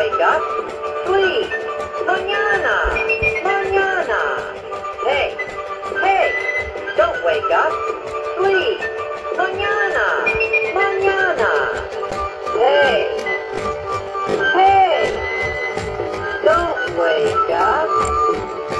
wake up, sleep. mañana, mañana. Hey, hey, don't wake up, sleep. mañana, mañana. Hey, hey, don't wake up.